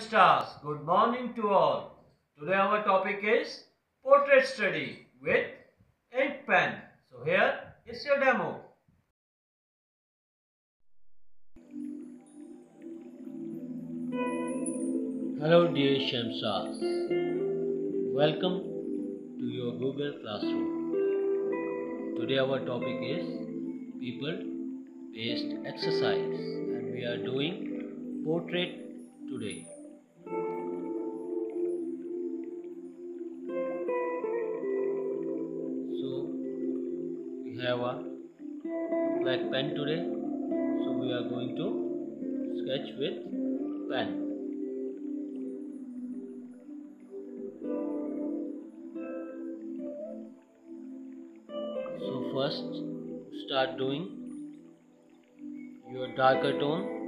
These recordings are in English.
Stars. Good morning to all. Today our topic is portrait study with ink pen. So here is your demo. Hello dear Shamsas. Welcome to your Google Classroom. Today our topic is people based exercise and we are doing portrait today. Today. So we are going to sketch with pen. So first start doing your darker tone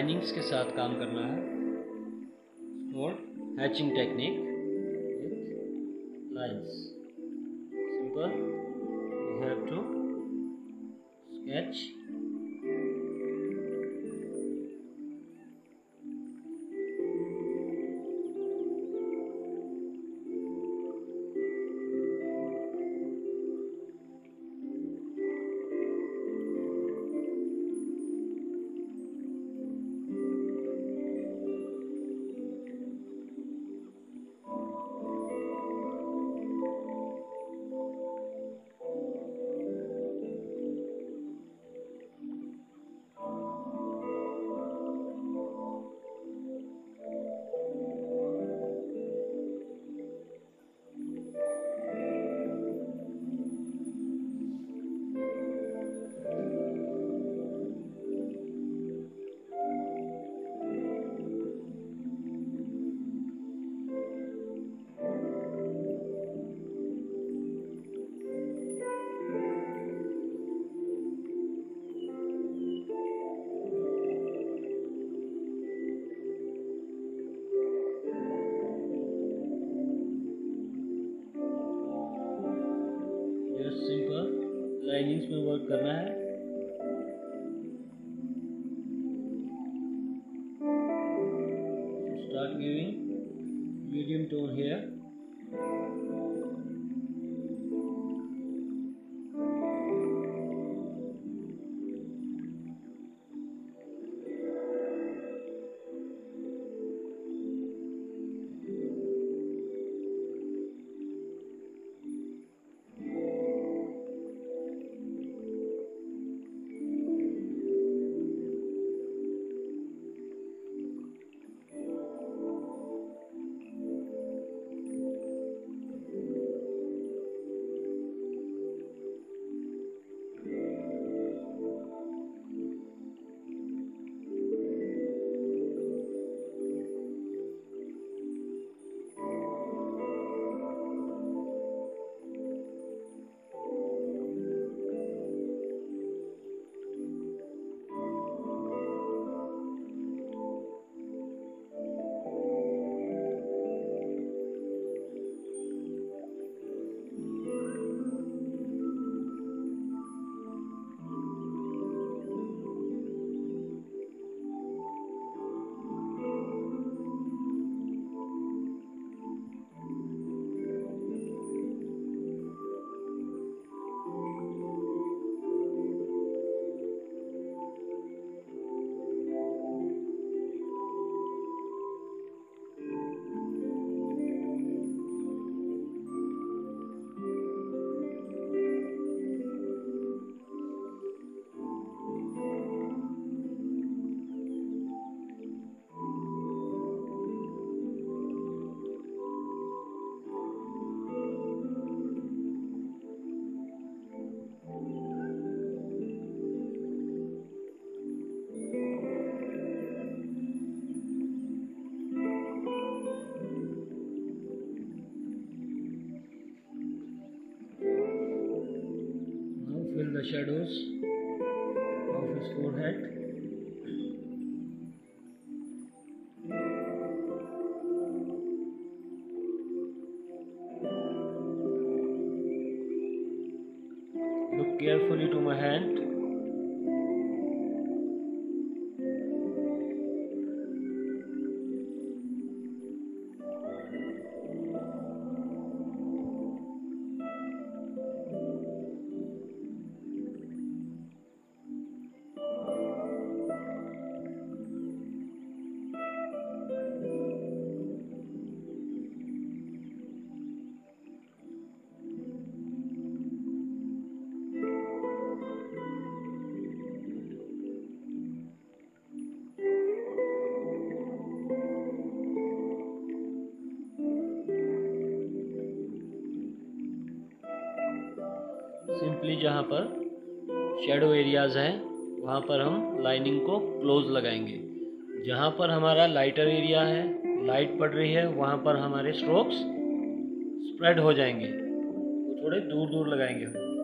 linings के साथ काम करना है। और hatching technique lines में work करना है। Shadows of his forehead. Look carefully to my hand. जहाँ पर शेडो एरियाज़ हैं, वहाँ पर हम लाइनिंग को क्लोज लगाएँगे। जहाँ पर हमारा लाइटर एरिया है लाइट पड़ रही है, वहाँ पर हमारे स्ट्रोक्स स्प्रेड हो जाएँगे। थोड़े दूर दूर लगाएँगे हम।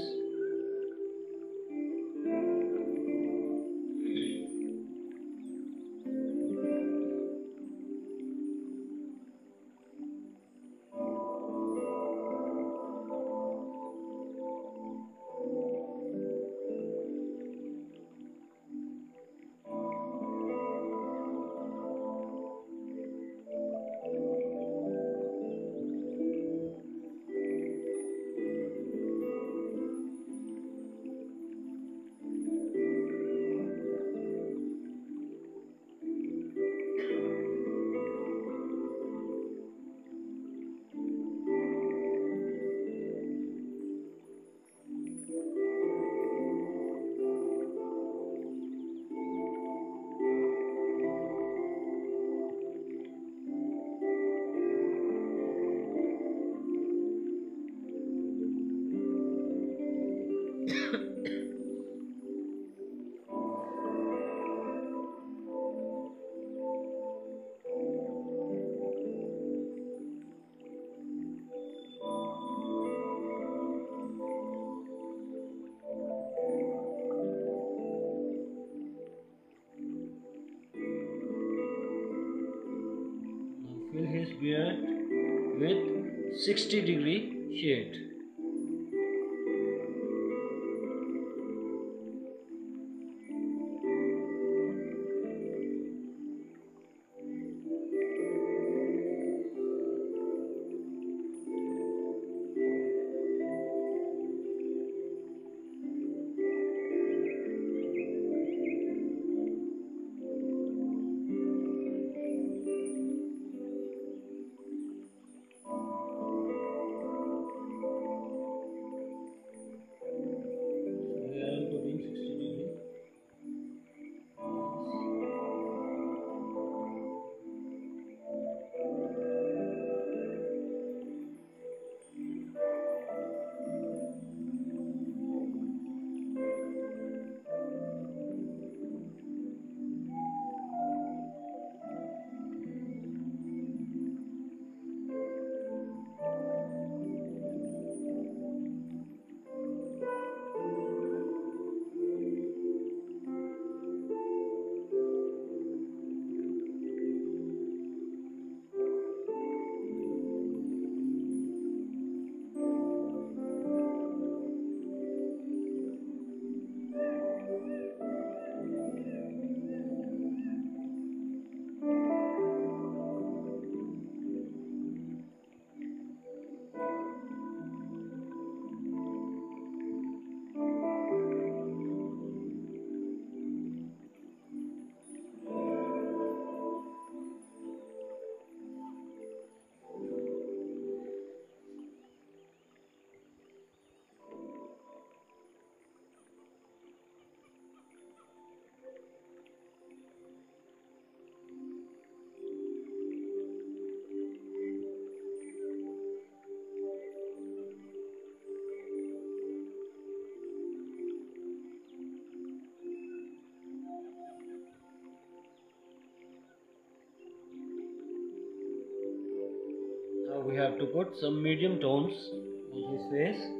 Darker with 60 degree shade. Have to put some medium tones on his face.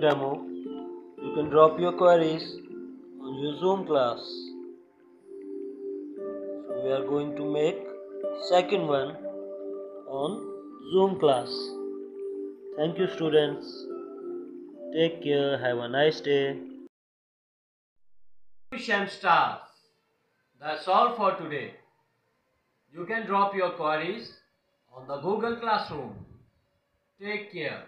Demo. You can drop your queries on your Zoom class. So we are going to make second one on Zoom class. Thank you students. Take care. Have a nice day. Stars. That's all for today. You can drop your queries on the Google Classroom. Take care.